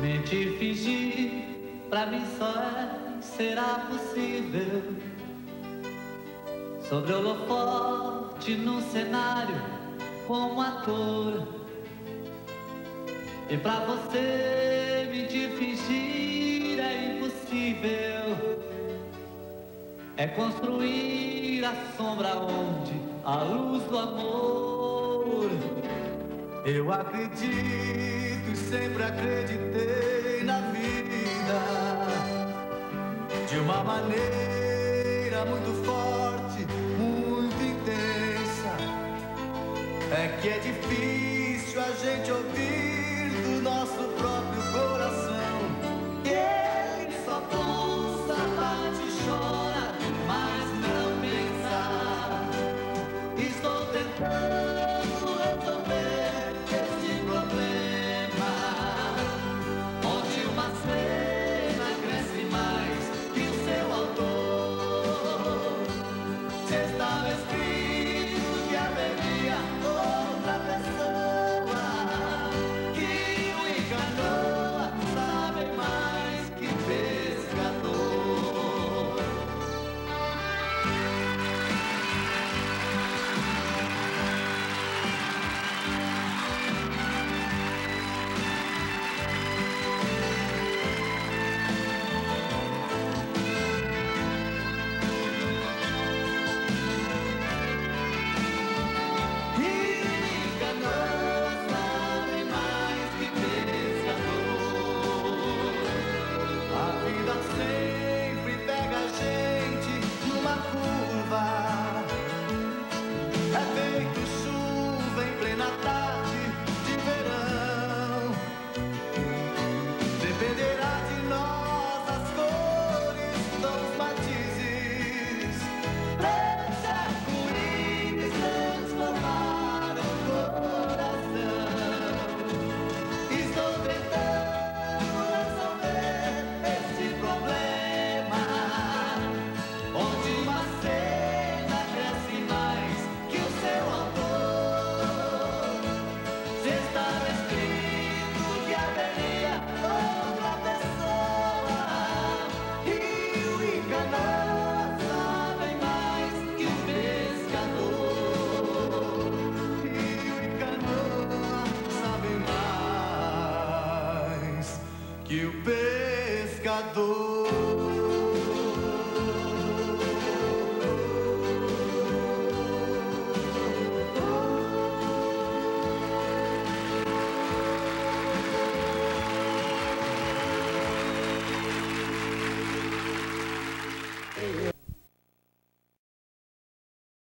Mentir, fingir, pra mim só é, será possível. Sobre o holofote num cenário como ator. E pra você mentir, fingir é impossível. É construir a sombra onde a luz do amor. Eu acredito sempre acreditei na vida de uma maneira muito forte, muito intensa. É que é difícil a gente ouvir do nosso próprio que o pescador.